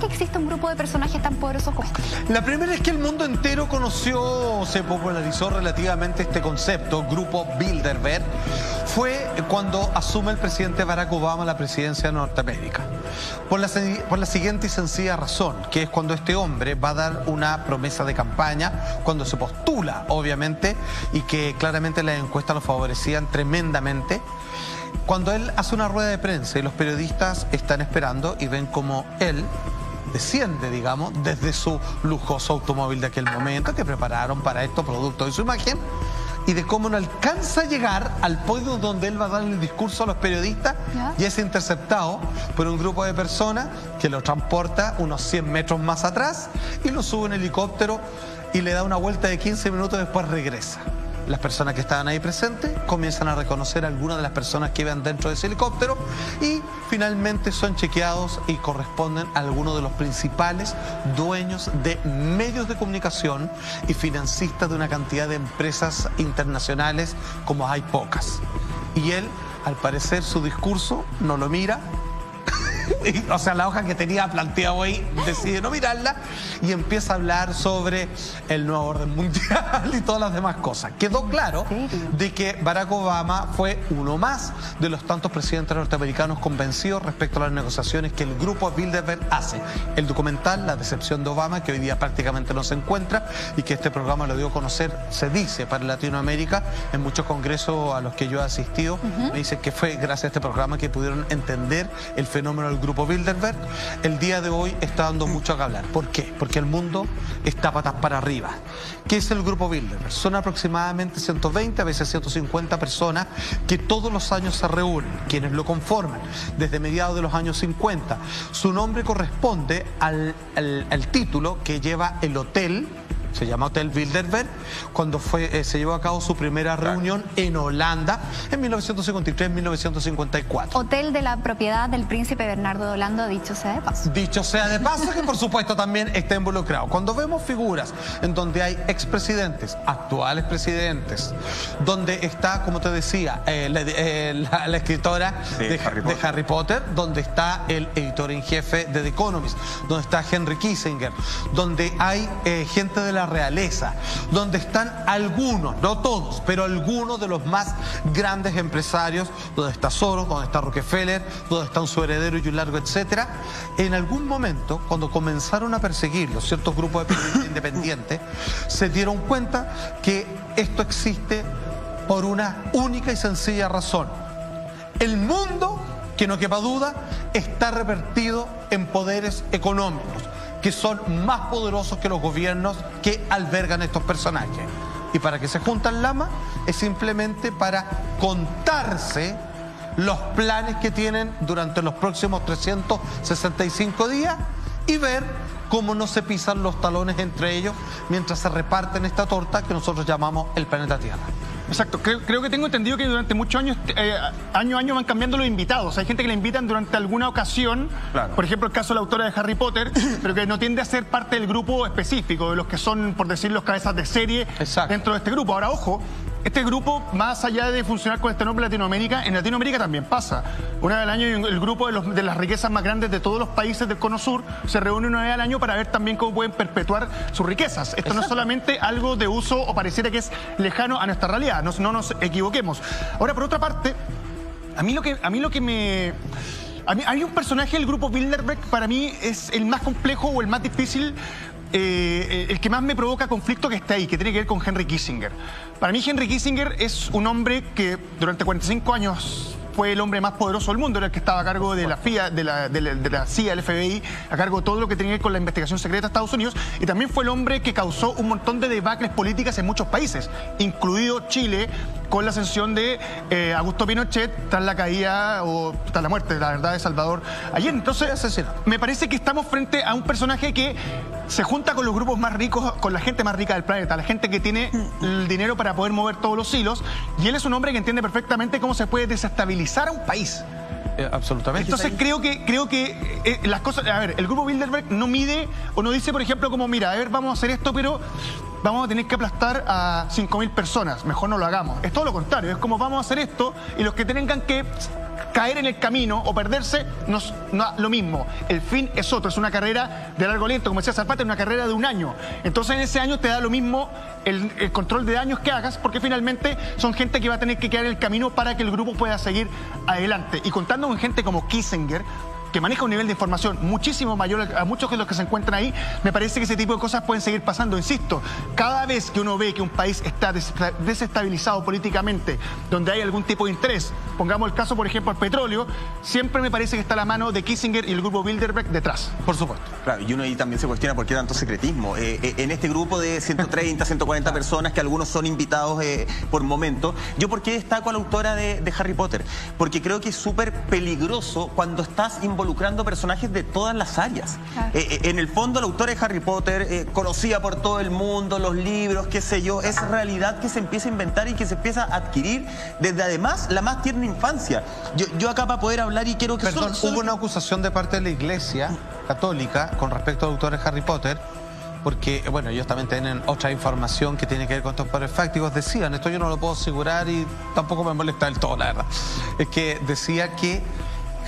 que existe un grupo de personajes tan poderosos como este? La primera es que el mundo entero conoció, se popularizó relativamente este concepto, Grupo Bilderberg, fue cuando asume el presidente Barack Obama la presidencia de Norteamérica. Por la, por la siguiente y sencilla razón, que es cuando este hombre va a dar una promesa de campaña, cuando se postula, obviamente, y que claramente las encuestas lo favorecían tremendamente cuando él hace una rueda de prensa y los periodistas están esperando y ven como él desciende, digamos, desde su lujoso automóvil de aquel momento que prepararon para esto producto de su imagen y de cómo no alcanza a llegar al podio donde él va a dar el discurso a los periodistas y es interceptado por un grupo de personas que lo transporta unos 100 metros más atrás y lo sube en helicóptero y le da una vuelta de 15 minutos después regresa las personas que estaban ahí presentes comienzan a reconocer a algunas de las personas que iban dentro de ese helicóptero y finalmente son chequeados y corresponden a algunos de los principales dueños de medios de comunicación y financistas de una cantidad de empresas internacionales como hay pocas. Y él, al parecer, su discurso no lo mira, o sea, la hoja que tenía planteado ahí, decide no mirarla y empieza a hablar sobre el nuevo orden mundial y todas las demás cosas. Quedó claro de que Barack Obama fue uno más de los tantos presidentes norteamericanos convencidos respecto a las negociaciones que el grupo Bilderberg hace. El documental La decepción de Obama, que hoy día prácticamente no se encuentra y que este programa lo dio a conocer, se dice, para Latinoamérica, en muchos congresos a los que yo he asistido, me dice que fue gracias a este programa que pudieron entender el fenómeno del grupo Bilderberg, el día de hoy está dando mucho que hablar. ¿Por qué? Porque el mundo está patas para arriba. ¿Qué es el grupo Bilderberg? Son aproximadamente 120, a veces 150 personas que todos los años se reúnen, quienes lo conforman, desde mediados de los años 50. Su nombre corresponde al, al título que lleva el hotel se llama Hotel Bilderberg, cuando fue, eh, se llevó a cabo su primera reunión en Holanda en 1953-1954. Hotel de la propiedad del príncipe Bernardo de Holanda, dicho sea de paso. Dicho sea de paso, que por supuesto también está involucrado. Cuando vemos figuras en donde hay expresidentes, actuales presidentes, donde está, como te decía, eh, eh, la, escritora de, Harry Potter, donde está el editor en jefe de The Economist, donde está Henry Kissinger, donde hay gente de la realeza, donde están algunos, no todos, pero algunos de los más grandes empresarios, donde está Soros, donde está Rockefeller, donde está su heredero y un largo etcétera, en algún momento, cuando comenzaron a perseguirlos ciertos grupos de independientes, se dieron cuenta que esto existe por una única y sencilla razón. El mundo, que no quepa duda, está revertido en poderes económicos que son más poderosos que los gobiernos que albergan estos personajes. Y para que se juntan lama es simplemente para contarse los planes que tienen durante los próximos 365 días y ver cómo no se pisan los talones entre ellos mientras se reparten esta torta que nosotros llamamos el planeta Tierra. Exacto, creo, que tengo entendido que durante muchos años, eh, año a año van cambiando los invitados. Hay gente que la invitan durante alguna ocasión, por ejemplo el caso de la autora de Harry Potter, pero que no tiende a ser parte del grupo específico, de los que son, por decir, los cabezas de serie dentro de este grupo. Ahora, ojo, este grupo, más allá de funcionar con este nombre Latinoamérica, en Latinoamérica también pasa. Una vez al año el grupo de, las riquezas más grandes de todos los países del Cono Sur se reúne una vez al año para ver también cómo pueden perpetuar sus riquezas. Esto no es solamente algo de uso o pareciera que es lejano a nuestra realidad, no, no nos equivoquemos. Ahora, por otra parte, a mí lo que, a mí lo que me... A mí, hay un personaje del grupo Bilderberg para mí es el más complejo o el más difícil eh, el que más me provoca conflicto que está ahí, que tiene que ver con Henry Kissinger. Para mí Henry Kissinger es un hombre que durante 45 años fue el hombre más poderoso del mundo, era el que estaba a cargo de la FIA, de la, de la, CIA, del FBI, a cargo de todo lo que tenía que ver con la investigación secreta de Estados Unidos, y también fue el hombre que causó un montón de debacles políticas en muchos países, incluido Chile, con la ascensión de eh, Augusto Pinochet tras la caída o tras la muerte, la verdad, de Salvador ayer. Entonces, me parece que estamos frente a un personaje que se junta con los grupos más ricos, con la gente más rica del planeta, la gente que tiene el dinero para poder mover todos los hilos, y él es un hombre que entiende perfectamente cómo se puede desestabilizar a un país. Eh, absolutamente. Entonces creo que creo que eh, las cosas, a ver, el grupo Bilderberg no mide o no dice, por ejemplo, como mira, a ver, vamos a hacer esto, pero vamos a tener que aplastar a 5.000 personas, mejor no lo hagamos. Es todo lo contrario, es como vamos a hacer esto y los que tengan que caer en el camino o perderse no es lo mismo. El fin es otro, es una carrera de largo aliento, como decía Zapata, es una carrera de un año. Entonces en ese año te da lo mismo el, el, control de daños que hagas, porque finalmente son gente que va a tener que quedar en el camino para que el grupo pueda seguir adelante. Y contando con gente como Kissinger, que maneja un nivel de información muchísimo mayor a muchos de los que se encuentran ahí, me parece que ese tipo de cosas pueden seguir pasando. Insisto, cada vez que uno ve que un país está desestabilizado políticamente, donde hay algún tipo de interés, pongamos el caso, por ejemplo, al petróleo, siempre me parece que está la mano de Kissinger y el grupo Bilderberg detrás. Por supuesto. Claro, y uno ahí también se cuestiona por qué tanto secretismo. Eh, eh, en este grupo de 130, 140 personas, que algunos son invitados eh, por momento, yo por qué destaco a la autora de, de Harry Potter? Porque creo que es súper peligroso cuando estás involucrado involucrando personajes de todas las áreas. Eh, eh, en el fondo, la autora de Harry Potter, eh, conocida por todo el mundo, los libros, qué sé yo, es realidad que se empieza a inventar y que se empieza a adquirir desde además la más tierna infancia. Yo, acá para poder hablar y quiero que... Perdón, hubo una acusación de parte de la Iglesia Católica con respecto al autor de Harry Potter porque, bueno, ellos también tienen otra información que tiene que ver con estos padres fácticos. Decían, esto yo no lo puedo asegurar y tampoco me molesta del todo, la verdad. Es que decía que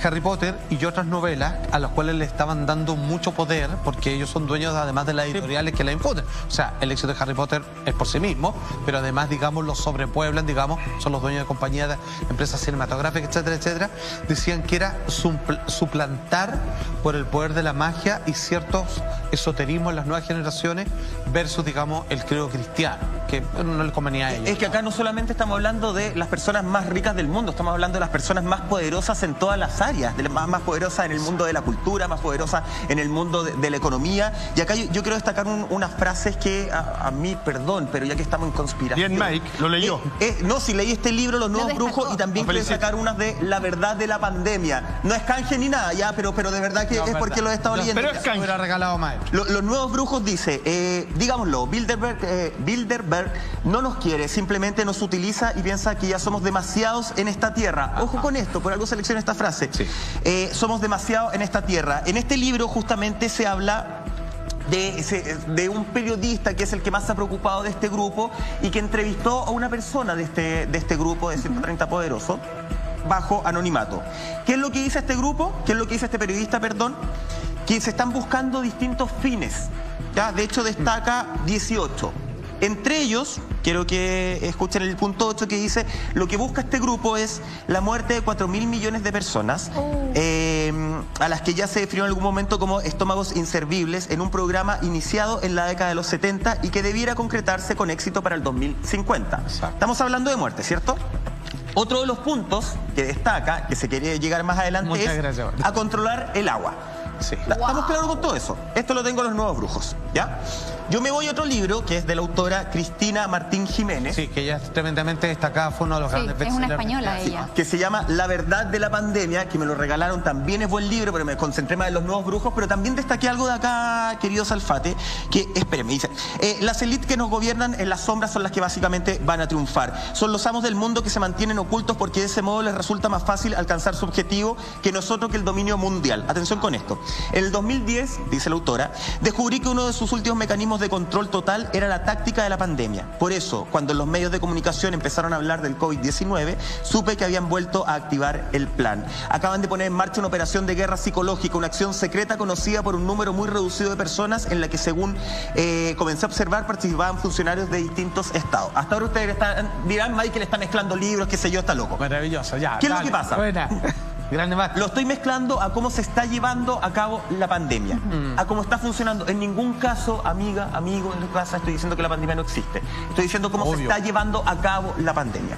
Harry Potter y otras novelas a las cuales le estaban dando mucho poder porque ellos son dueños además de las editoriales que la infunden. O sea, el éxito de Harry Potter es por sí mismo, pero además, digamos, los sobrepueblan, digamos, son los dueños de compañías, de empresas cinematográficas, etcétera, etcétera. Decían que era suplantar por el poder de la magia y ciertos esoterismos en las nuevas generaciones versus, digamos, el credo cristiano, que no le convenía a ellos. Es que acá no solamente estamos hablando de las personas más ricas del mundo, estamos hablando de las personas más poderosas en todas las áreas, de más, más poderosas en el mundo de la cultura, más poderosas en el mundo de, la economía. Y acá yo, quiero destacar unas frases que a, mí, perdón, pero ya que estamos en conspiración. Bien, Mike, lo leyó. Eh, eh, no, si leí este libro, Los Nuevos Brujos, y también quiero destacar unas de La Verdad de la Pandemia. No es canje ni nada, ya, pero, pero de verdad que es porque lo he estado leyendo. Pero es canje. regalado los Nuevos Brujos dice, eh, digámoslo, Bilderberg, Bilderberg no nos quiere, simplemente nos utiliza y piensa que ya somos demasiados en esta tierra. Ojo con esto, por algo selecciona esta frase. Eh, somos demasiado en esta tierra. En este libro justamente se habla de, un periodista que es el que más se ha preocupado de este grupo y que entrevistó a una persona de este, este grupo de 130 Poderoso bajo anonimato. ¿Qué es lo que dice este grupo? ¿Qué es lo que dice este periodista, perdón? Que se están buscando distintos fines. ¿ya? De hecho, destaca 18. Entre ellos, quiero que escuchen el punto 8 que dice, lo que busca este grupo es la muerte de 4 mil millones de personas, oh. em, a las que ya se definió en algún momento como estómagos inservibles en un programa iniciado en la década de los 70 y que debiera concretarse con éxito para el 2050. Estamos hablando de muerte, ¿cierto? Otro de los puntos que destaca, que se quería llegar más adelante, es a controlar el agua. Estamos claros con todo eso. Esto lo tengo en los nuevos brujos, ¿ya? Yo me voy a otro libro que es de la autora Cristina Martín Jiménez. Sí, que ella es tremendamente destacada, fue uno de los sí, grandes Es una española ella. Que se llama La verdad de la pandemia, que me lo regalaron, también es buen libro, pero me concentré más en los nuevos brujos, pero también destaqué algo de acá, querido Salfate, que, espérenme, dice, eh, las élites que nos gobiernan en las sombras son las que básicamente van a triunfar. Son los amos del mundo que se mantienen ocultos porque de ese modo les resulta más fácil alcanzar su objetivo que nosotros que el dominio mundial. Atención con esto. En el 2010, dice la autora, descubrí que uno de sus últimos mecanismos de control total era la táctica de la pandemia. Por eso, cuando los medios de comunicación empezaron a hablar del COVID-19, supe que habían vuelto a activar el plan. Acaban de poner en marcha una operación de guerra psicológica, una acción secreta conocida por un número muy reducido de personas en la que, según eh, comencé a observar, participaban funcionarios de distintos estados. Hasta ahora ustedes están, dirán, Michael está mezclando libros, qué sé yo, está loco. Maravilloso, ya. ¿Qué es lo que pasa? Lo estoy mezclando a cómo se está llevando a cabo la pandemia, mm. a cómo está funcionando. En ningún caso, amiga, amigo, en tu casa, estoy diciendo que la pandemia no existe. Estoy diciendo cómo se está llevando a cabo la pandemia.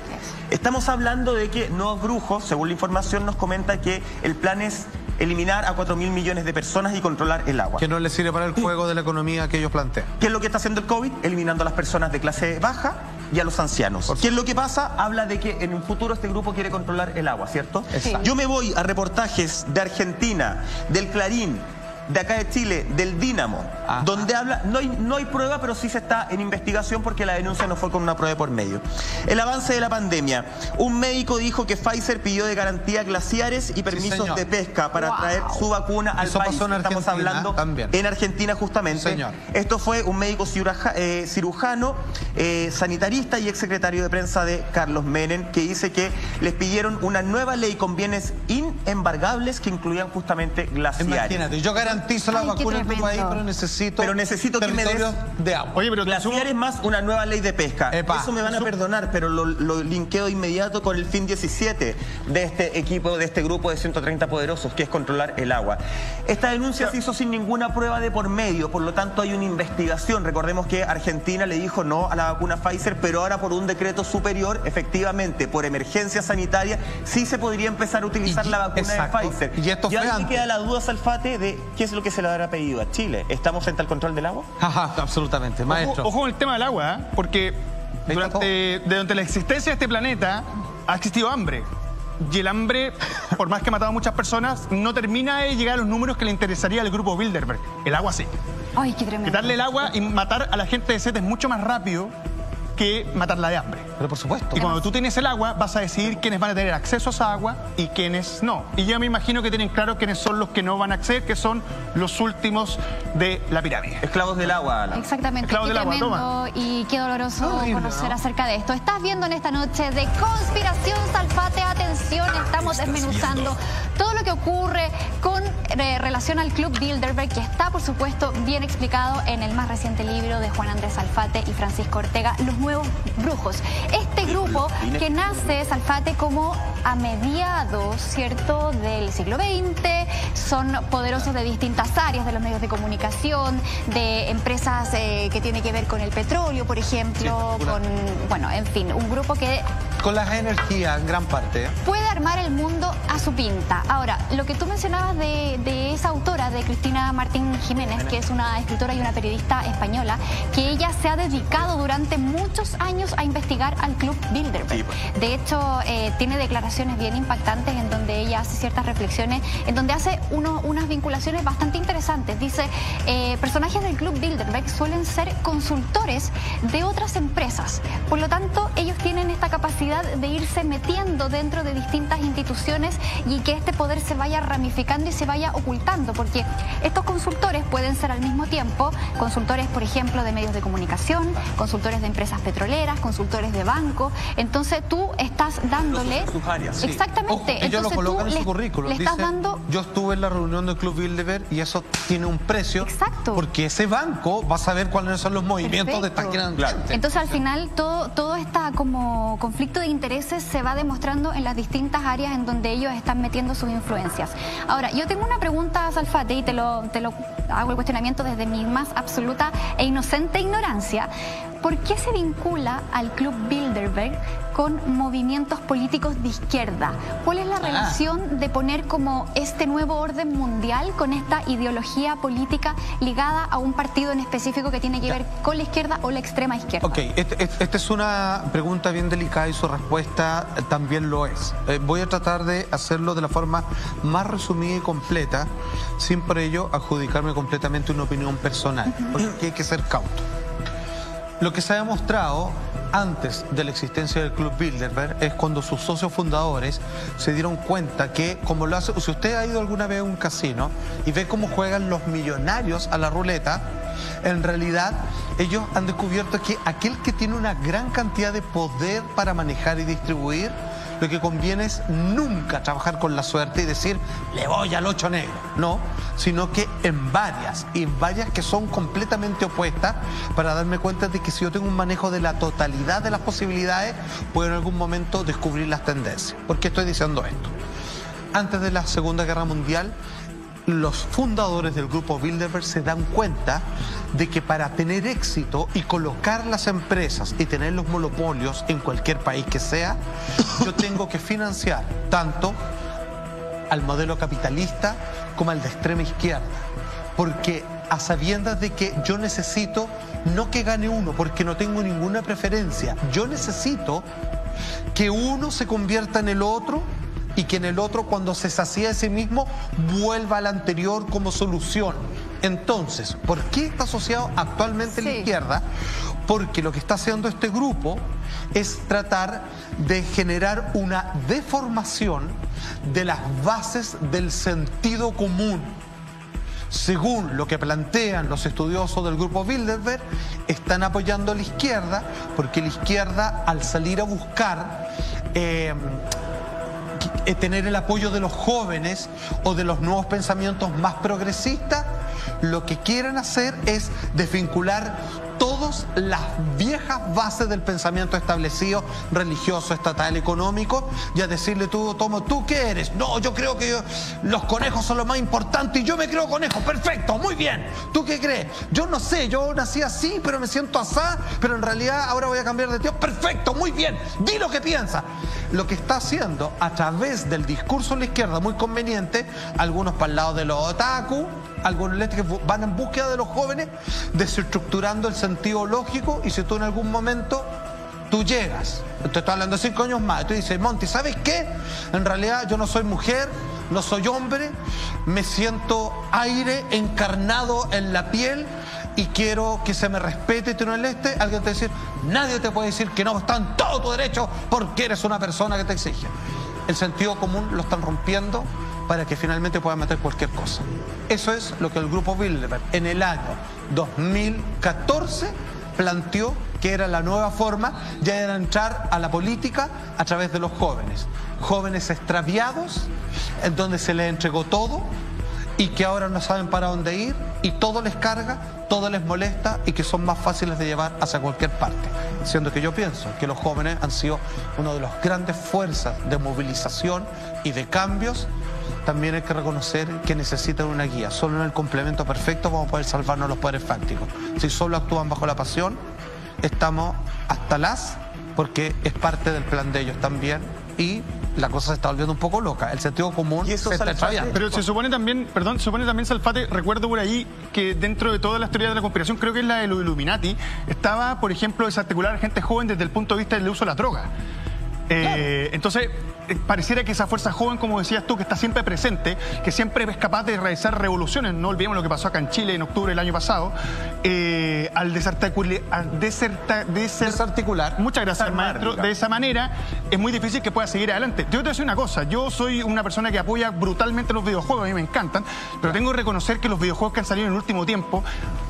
Estamos hablando de que Nuevos Brujos, según la información, nos comenta que el plan es eliminar a 4 mil millones de personas y controlar el agua. Que no le sirve para el juego de la economía que ellos plantean. ¿Qué es lo que está haciendo el COVID? Eliminando a las personas de clase baja y a los ancianos. ¿Qué es lo que pasa? Habla de que en un futuro este grupo quiere controlar el agua, ¿cierto? Yo me voy a reportajes de Argentina, del Clarín, de acá de Chile, del Dínamo, donde habla, no hay, no hay prueba, pero sí se está en investigación porque la denuncia no fue con una prueba por medio. El avance de la pandemia. Un médico dijo que Pfizer pidió de garantía glaciares y permisos de pesca para traer su vacuna al país. Estamos hablando en Argentina justamente. Esto fue un médico eh, cirujano, eh, sanitarista y exsecretario de prensa de Carlos Menem, que dice que les pidieron una nueva ley con bienes inembargables que incluían justamente glaciares. Imagínate, yo garantizo la vacuna en tu país, pero necesito, pero necesito que me des de agua. Oye, pero glaciares más una nueva ley de pesca. Eso me van a perdonar, pero lo, lo linkeo inmediato con el fin 17 de este equipo, de este grupo de 130 poderosos, que es controlar el agua. Esta denuncia se hizo sin ninguna prueba de por medio, por lo tanto hay una investigación. Recordemos que Argentina le dijo no a la vacuna Pfizer, pero ahora por un decreto superior, efectivamente, por emergencia sanitaria, sí se podría empezar a utilizar la vacuna de Pfizer. Y esto fue aquí queda la duda, Salfate, de qué es lo que se le habrá pedido a Chile. ¿Estamos frente al control del agua? Ajá, absolutamente, maestro. Ojo, con el tema del agua, ¿eh? porque durante, durante la existencia de este planeta ha existido hambre. Y el hambre, por más que ha matado a muchas personas, no termina de llegar a los números que le interesaría al grupo Bilderberg. El agua sí. Ay, qué tremendo. Quitarle el agua y matar a la gente de sed es mucho más rápido que matarla de hambre. Pero por supuesto. Y cuando tú tienes el agua, vas a decidir quiénes van a tener acceso a esa agua y quiénes no. Y yo me imagino que tienen claro quiénes son los que no van a acceder, que son los últimos de la pirámide. Esclavos del agua, Exactamente. Esclavos del agua, toma. Y qué doloroso conocer acerca de esto. Estás viendo en esta noche de Conspiración Salfate. Atención, estamos desmenuzando todo que ocurre con eh, relación al Club Bilderberg, que está, por supuesto, bien explicado en el más reciente libro de Juan Andrés Alfate y Francisco Ortega, Los Nuevos Brujos. Este grupo que nace, Salfate, como a mediados, ¿cierto?, del siglo XX, son poderosos de distintas áreas, de los medios de comunicación, de empresas eh, que tienen que ver con el petróleo, por ejemplo, con, bueno, en fin, un grupo que con las energías en gran parte. Puede armar el mundo a su pinta. Ahora, lo que tú mencionabas de, esa autora, de Cristina Martín Jiménez, que es una escritora y una periodista española, que ella se ha dedicado durante muchos años a investigar al Club Bilderberg. Pues. De hecho, eh, tiene declaraciones bien impactantes en donde ella hace ciertas reflexiones, en donde hace unas vinculaciones bastante interesantes. Dice, eh, personajes del Club Bilderberg suelen ser consultores de otras empresas. Por lo tanto, ellos tienen esta capacidad de irse metiendo dentro de distintas instituciones y que este poder se vaya ramificando y se vaya ocultando, porque estos consultores pueden ser al mismo tiempo consultores, por ejemplo, de medios de comunicación, consultores de empresas petroleras, consultores de bancos. Entonces tú estás dándole... Exactamente. ellos lo colocan en su currículum. Le estás dando... Yo estuve en la reunión del Club Bilderberg y eso tiene un precio. Exacto. Porque ese banco va a saber cuáles son los movimientos de esta claro. Entonces al final todo, todo está como conflicto de intereses se va demostrando en las distintas áreas en donde ellos están metiendo sus influencias. Ahora, yo tengo una pregunta, Salfate, y te lo, te lo hago el cuestionamiento desde mi más absoluta e inocente ignorancia. ¿Por qué se vincula al Club Bilderberg con movimientos políticos de izquierda? ¿Cuál es la ah. relación de poner como este nuevo orden mundial con esta ideología política ligada a un partido en específico que tiene que ver con la izquierda o la extrema izquierda? Ok, este, este, esta es una pregunta bien delicada y su respuesta también lo es. Eh, voy a tratar de hacerlo de la forma más resumida y completa, sin por ello adjudicarme completamente una opinión personal, porque hay que ser cauto. Lo que se ha demostrado antes de la existencia del Club Bilderberg es cuando sus socios fundadores se dieron cuenta que, como lo hace, si usted ha ido alguna vez a un casino y ve cómo juegan los millonarios a la ruleta, en realidad ellos han descubierto que aquel que tiene una gran cantidad de poder para manejar y distribuir, lo que conviene es nunca trabajar con la suerte y decir, le voy al ocho negro. No, sino que en varias, y en varias que son completamente opuestas, para darme cuenta de que si yo tengo un manejo de la totalidad de las posibilidades, puedo en algún momento descubrir las tendencias. ¿Por qué estoy diciendo esto? Antes de la Segunda Guerra Mundial, los fundadores del grupo Bilderberg se dan cuenta de que para tener éxito y colocar las empresas y tener los monopolios en cualquier país que sea, yo tengo que financiar tanto al modelo capitalista como al de extrema izquierda. Porque a sabiendas de que yo necesito no que gane uno, porque no tengo ninguna preferencia, yo necesito que uno se convierta en el otro y que en el otro, cuando se sacia de sí mismo, vuelva al anterior como solución. Entonces, ¿por qué está asociado actualmente la izquierda? Porque lo que está haciendo este grupo es tratar de generar una deformación de las bases del sentido común. Según lo que plantean los estudiosos del grupo Bilderberg, están apoyando a la izquierda porque la izquierda al salir a buscar eh, eh, tener el apoyo de los jóvenes o de los nuevos pensamientos más progresistas, lo que quieren hacer es desvincular todas las viejas bases del pensamiento establecido, religioso, estatal, económico, y a decirle tú, Tomo, ¿tú qué eres? No, yo creo que los conejos son lo más importante y yo me creo conejo. Perfecto, muy bien. ¿Tú qué crees? Yo no sé, yo nací así, pero me siento asá, pero en realidad ahora voy a cambiar de tío. Perfecto, muy bien. Di lo que piensa. Lo que está haciendo a través del discurso de la izquierda muy conveniente, algunos para el lado de los otaku, que van en búsqueda de los jóvenes, desestructurando el sentido lógico y si tú en algún momento tú llegas, te estoy hablando cinco años más, y tú dices, Monty, ¿sabes qué? En realidad yo no soy mujer, no soy hombre, me siento aire encarnado en la piel y quiero que se me respete tú no el este, alguien te dice, nadie te puede decir que no, está en todo tu derecho porque eres una persona que te exige. El sentido común lo están rompiendo para que finalmente puedan meter cualquier cosa. Eso es lo que el grupo Bilderberg en el año 2014 planteó que era la nueva forma ya de entrar a la política a través de los jóvenes. Jóvenes extraviados, en donde se les entregó todo y que ahora no saben para dónde ir y todo les carga, todo les molesta y que son más fáciles de llevar hacia cualquier parte. Siendo que yo pienso que los jóvenes han sido una de las grandes fuerzas de movilización y de cambios también hay que reconocer que necesitan una guía. Solo en el complemento perfecto vamos a poder salvarnos los poderes fácticos. Si solo actúan bajo la pasión, estamos hasta las, porque es parte del plan de ellos también. Y la cosa se está volviendo un poco loca. El sentido común se está extraviando. Pero se supone también, perdón, se supone también, Salfate, recuerdo por ahí que dentro de todas las teorías de la conspiración, creo que es la de los Illuminati, estaba, por ejemplo, desarticular a gente joven desde el punto de vista del uso de la droga. Eh, entonces, eh, pareciera que esa fuerza joven, como decías tú, que está siempre presente, que siempre es capaz de realizar revoluciones, no olvidemos lo que pasó acá en Chile en octubre del año pasado, eh, al, desarticular, desarticular, muchas gracias maestro, de esa manera es muy difícil que pueda seguir adelante. Yo te voy a decir una cosa, yo soy una persona que apoya brutalmente los videojuegos, a mí me encantan, pero tengo que reconocer que los videojuegos que han salido en el último tiempo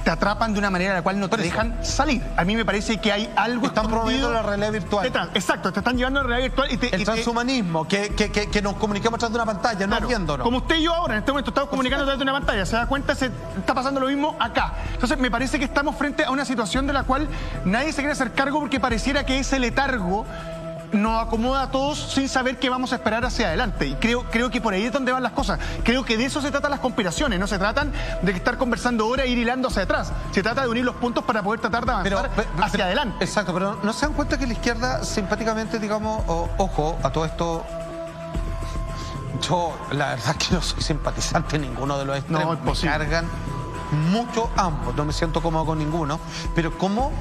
te atrapan de una manera a la cual no te dejan salir. A mí me parece que hay algo... Están promoviendo la realidad virtual. Exacto, te están llevando a la realidad virtual y te... El transhumanismo que, nos comuniquemos a través de una pantalla, no viéndonos. Como usted y yo ahora, en este momento estamos comunicando a través de una pantalla, se da cuenta, se está pasando lo mismo acá. Entonces, me parece que estamos frente a una situación de la cual nadie se quiere hacer cargo porque pareciera que ese letargo nos acomoda a todos sin saber qué vamos a esperar hacia adelante. Y creo, creo que por ahí es donde van las cosas. Creo que de eso se tratan las conspiraciones, no se tratan de estar conversando ahora e ir hilando hacia atrás. Se trata de unir los puntos para poder tratar de avanzar hacia adelante. Exacto, pero no se dan cuenta que la izquierda simpáticamente, digamos, ojo, a todo esto yo la verdad que no soy simpatizante ninguno de los extremos. No, me cargan mucho ambos, no me siento cómodo con ninguno, pero como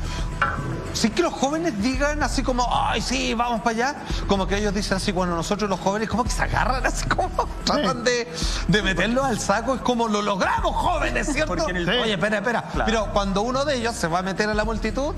sí que los jóvenes digan así como, ay, sí, vamos para allá, como que ellos dicen así, cuando nosotros los jóvenes como que se agarran así como tratan de, de meterlos al saco, es como lo logramos jóvenes, ¿cierto? Oye, espera, espera, pero cuando uno de ellos se va a meter a la multitud...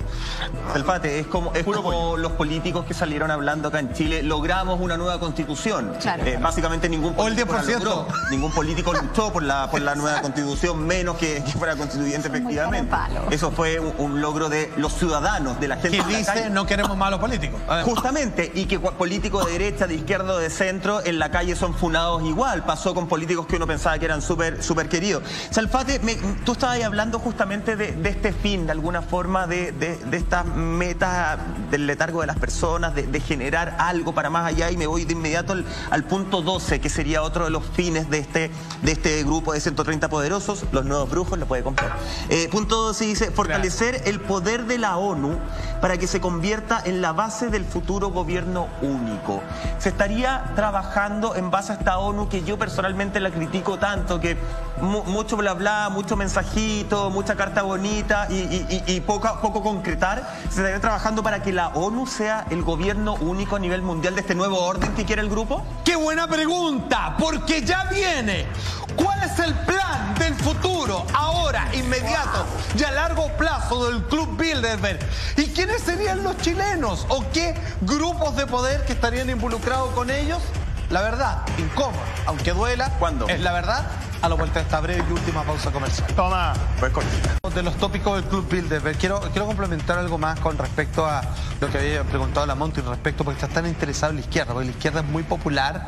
El pate, es como, es como los políticos que salieron hablando acá en Chile, logramos una nueva constitución. Eh, básicamente ningún político, o el 10%. Logró, ningún político luchó por la, por la nueva constitución, menos que, que fuera constituyente efectivamente. Eso fue un, logro de los ciudadanos, de la gente. Que dice no queremos malos políticos. Justamente, y que políticos de derecha, de izquierda o de centro en la calle son funados igual. Pasó con políticos que uno pensaba que eran súper super queridos. Salfate, tú estabas ahí hablando justamente de, este fin, de alguna forma, de, de, estas metas del letargo de las personas, de, generar algo para más allá, y me voy de inmediato al, punto 12, que sería otro de los fines de este, de este grupo de 130 poderosos, los nuevos brujos lujos, lo puede comprar. Eh, punto 12 dice, fortalecer el poder de la ONU para que se convierta en la base del futuro gobierno único. Se estaría trabajando en base a esta ONU que yo personalmente la critico tanto, que mucho bla bla, mucho mensajito, mucha carta bonita y, poco, poco concretar. Se estaría trabajando para que la ONU sea el gobierno único a nivel mundial de este nuevo orden que quiere el grupo. ¡Qué buena pregunta! Porque ya viene. ¿Cuál es el plan del futuro, ahora, inmediato y a largo plazo del Club Bilderberg? ¿Y quiénes serían los chilenos? ¿O qué grupos de poder que estarían involucrados con ellos? La verdad, incómoda, aunque duela. ¿Cuándo? Es la verdad a la vuelta de esta breve y última pausa comercial. Toma. Pues cortita. De los tópicos del Club Bilderberg, quiero, quiero complementar algo más con respecto a lo que había preguntado la Monty respecto, porque está tan interesado en la izquierda, porque la izquierda es muy popular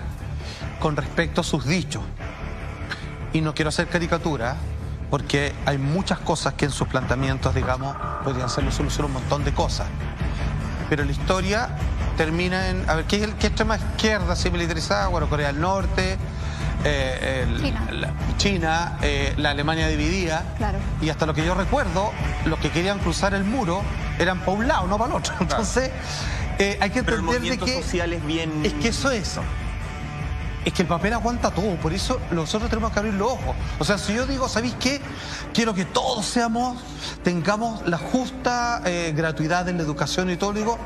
con respecto a sus dichos y no quiero hacer caricatura, porque hay muchas cosas que en sus planteamientos, digamos, podrían ser la solución a un montón de cosas. Pero la historia termina en, a ver, ¿qué, es el, qué extrema izquierda así militarizada? Bueno, Corea del Norte, eh, China, la, China eh, la, Alemania dividida. Claro. Y hasta lo que yo recuerdo, los que querían cruzar el muro eran para un lado, no para el otro. Entonces, eh, hay que entender de que... Social es bien... Es que eso es eso es que el papel aguanta todo, por eso nosotros tenemos que abrir los ojos. O sea, si yo digo, ¿sabéis qué? Quiero que todos seamos, tengamos la justa eh, gratuidad en la educación y todo, digo,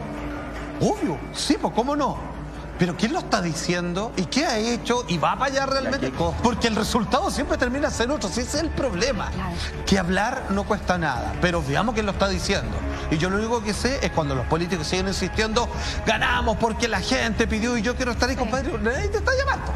obvio, sí, pues cómo no. Pero ¿quién lo está diciendo? ¿Y qué ha hecho? ¿Y va para allá realmente? Porque el resultado siempre termina siendo otro. ese es el problema. Que hablar no cuesta nada. Pero veamos quién lo está diciendo. Y yo lo único que sé es cuando los políticos siguen insistiendo, ganamos porque la gente pidió y yo quiero estar ahí, compadre. Nadie te está llamando.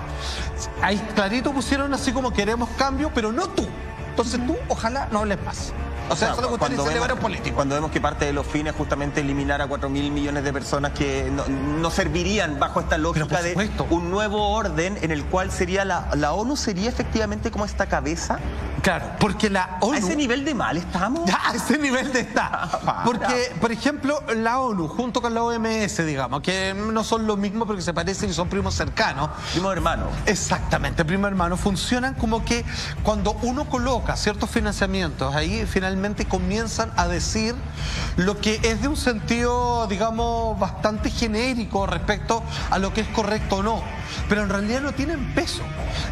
Ahí clarito pusieron así como queremos cambio, pero no tú. Entonces tú, ojalá no hables más. O sea, eso que cuando, vemos, políticos. cuando vemos que parte de los fines es justamente eliminar a 4 mil millones de personas que no, servirían bajo esta lógica de un nuevo orden en el cual sería la, la ONU sería efectivamente como esta cabeza. Claro, porque la ONU... ¿A ese nivel de mal estamos? A ese nivel de está. Porque, por ejemplo, la ONU junto con la OMS, digamos, que no son lo mismo porque se parecen y son primos cercanos. Primos hermanos. Exactamente, primos hermanos. Funcionan como que cuando uno coloca ciertos financiamientos ahí, finalmente comienzan a decir lo que es de un sentido, digamos, bastante genérico respecto a lo que es correcto o no. Pero en realidad no tienen peso.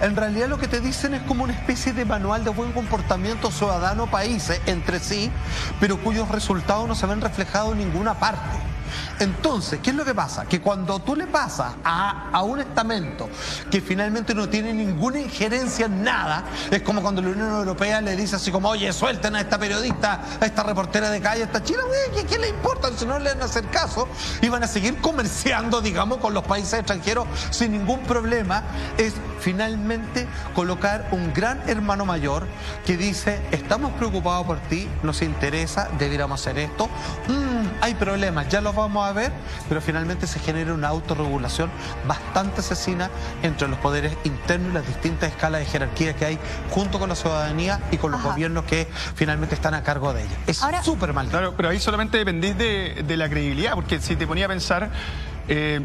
En realidad lo que te dicen es como una especie de manual de buen comportamiento ciudadano países entre sí, pero cuyos resultados no se ven reflejados en ninguna parte. Entonces, ¿qué es lo que pasa? Que cuando tú le pasas a, un estamento que finalmente no tiene ninguna injerencia en nada, es como cuando la Unión Europea le dice así como, oye, suelten a esta periodista, a esta reportera de calle, a esta china, ¿qué, ¿qué, le importa? Si no le van a hacer caso y van a seguir comerciando, digamos, con los países extranjeros sin ningún problema, es finalmente colocar un gran hermano mayor que dice, estamos preocupados por ti, nos interesa, debiéramos hacer esto, mm, hay problemas, ya los vamos a ver, pero finalmente se genera una autorregulación bastante asesina entre los poderes internos y las distintas escalas de jerarquía que hay junto con la ciudadanía y con los gobiernos que finalmente están a cargo de ella. Es súper mal. Claro, pero ahí solamente dependís de, la credibilidad, porque si te ponía a pensar... Eh,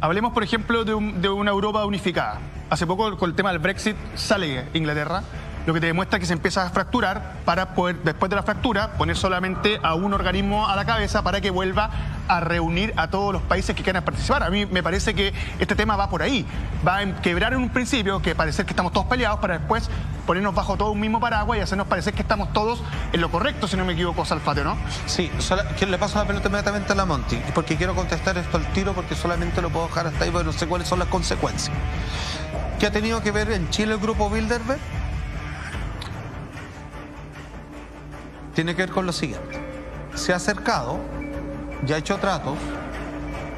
hablemos, por ejemplo, de, de, una Europa unificada. Hace poco, con el tema del Brexit, sale Inglaterra lo que te demuestra que se empieza a fracturar para poder, después de la fractura, poner solamente a un organismo a la cabeza para que vuelva a reunir a todos los países que quieran participar. A mí me parece que este tema va por ahí. Va a quebrar en un principio, que parecer que estamos todos peleados, para después ponernos bajo todo un mismo paraguas y hacernos parecer que estamos todos en lo correcto, si no me equivoco, Salfate, ¿no? Sí, le paso la pelota inmediatamente a la Monty, porque quiero contestar esto al tiro, porque solamente lo puedo dejar hasta ahí, porque no sé cuáles son las consecuencias. ¿Qué ha tenido que ver en Chile el grupo Bilderberg? Tiene que ver con lo siguiente. Se ha acercado y ha hecho tratos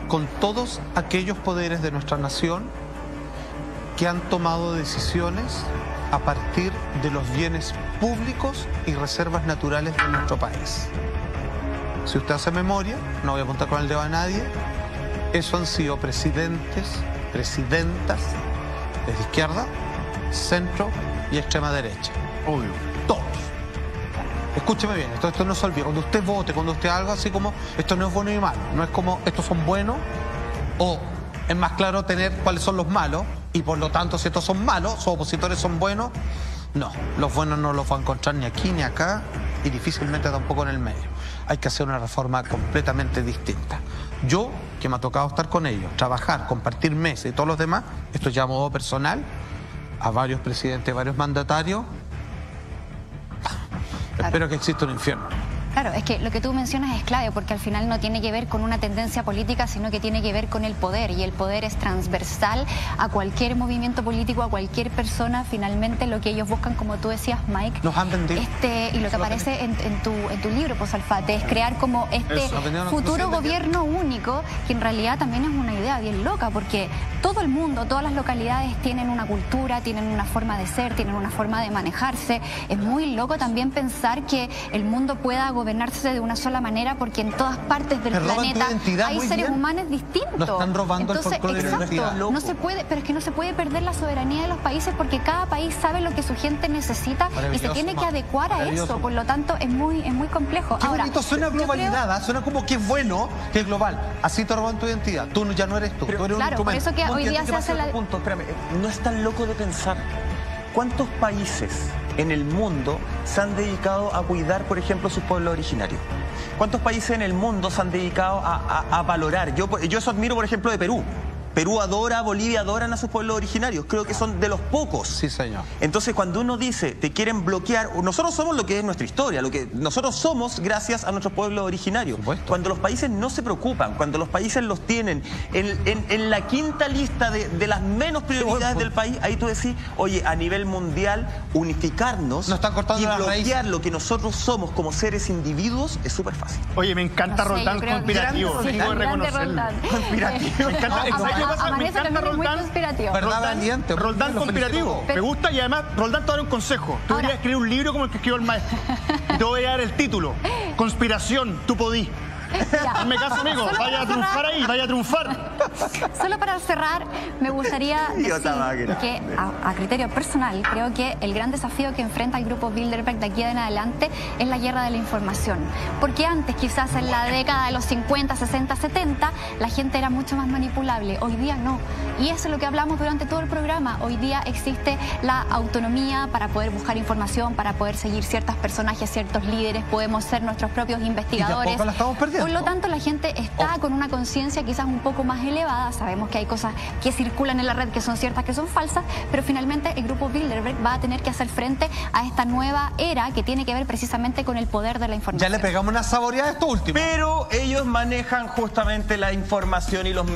con todos aquellos poderes de nuestra nación que han tomado decisiones a partir de los bienes públicos y reservas naturales de nuestro país. Si usted hace memoria, no voy a apuntar con el dedo a nadie, eso han sido presidentes, presidentas de izquierda, centro y extrema derecha. Obvio. Escúcheme bien, esto, esto no se olvida. Cuando usted vote, cuando usted algo así como, esto no es bueno y malo. No es como, estos son buenos o es más claro tener cuáles son los malos y por lo tanto si estos son malos, sus opositores son buenos, No, los buenos no los va a encontrar ni aquí ni acá y difícilmente tampoco en el medio. Hay que hacer una reforma completamente distinta. Yo, que me ha tocado estar con ellos, trabajar, compartir meses y todos los demás, esto ya a modo personal, a varios presidentes, varios mandatarios, espero que exista un infierno. Claro, es que lo que tú mencionas es clave porque al final no tiene que ver con una tendencia política, sino que tiene que ver con el poder y el poder es transversal a cualquier movimiento político, a cualquier persona. Finalmente lo que ellos buscan, como tú decías, Mike, Nos han vendido. este y lo que aparece en, en tu, en tu libro, pues Alfate, es crear como este Eso, futuro gobierno único, que en realidad también es una idea bien loca, porque todo el mundo, todas las localidades tienen una cultura, tienen una forma de ser, tienen una forma de manejarse. Es muy loco también pensar que el mundo pueda gobernarse de una sola manera, porque en todas partes del planeta hay seres bien. humanos distintos. Nos están robando el Entonces, la exacto, identidad. no se puede, pero es que no se puede perder la soberanía de los países porque cada país sabe lo que su gente necesita y se tiene que adecuar a eso. Por lo tanto, es muy, es muy complejo. Qué Ahora, bonito suena creo- globalidad, ¿ah? suena como que es bueno, que es global. Así te roban tu identidad. Tú ya no eres tú, tú eres un Claro, por instrumento. eso que hoy día se hace la... punto, espérame, no es tan loco de pensar. ¿Cuántos países en el mundo se han dedicado a cuidar, por ejemplo, sus pueblos originarios? ¿Cuántos países en el mundo se han dedicado a, valorar? Yo, yo eso admiro, por ejemplo, de Perú. Perú adora, Bolivia adoran a sus pueblos originarios. Creo que son de los pocos. Sí, señor. Entonces, cuando uno dice, te quieren bloquear, nosotros somos lo que es nuestra historia, lo que nosotros somos gracias a nuestros pueblos originarios. Cuando los países no se preocupan, cuando los países los tienen en, en- en la quinta lista de, de las menos prioridades del país, ahí tú decís, oye, a nivel mundial, unificarnos Nos están cortando y la bloquear raíz. lo que nosotros somos como seres individuos es súper fácil. Oye, me encanta No sé, Roldán conspirativo, tengo que reconocerlo. Roldán. Conspirativo. Me encanta, A- ¿sabes qué a- pasa? Me encanta Roldán. conspirativo. ¿Verdad, valiente? Roldán Lo felicito. conspirativo. Me gusta y además Roldán te va a dar un consejo. Tú deberías escribir un libro como el que escribió el maestro. Y te voy a dar el título. Conspiración, tú podí. Hazme caso, amigo. Solo Vaya a para triunfar cerrar- ahí, vaya a triunfar. Solo para cerrar, me gustaría decir que a, a criterio personal creo que el gran desafío que enfrenta el grupo Bilderberg de aquí en adelante es la guerra de la información. Porque antes, quizás en la década de los 50, 60, 70, la gente era mucho más manipulable. Hoy día no. Y eso es lo que hablamos durante todo el programa. Hoy día existe la autonomía para poder buscar información, para poder seguir ciertos personajes, ciertos líderes, podemos ser nuestros propios investigadores. poco la estamos perdiendo. Por lo tanto, la gente está con una conciencia quizás un poco más elevada. Sabemos que hay cosas que circulan en la red que son ciertas, que son falsas, pero finalmente el grupo Bilderberg va a tener que hacer frente a esta nueva era que tiene que ver precisamente con el poder de la Ya información. le pegamos una saboreada a esto último. Pero ellos manejan justamente la información y los medios.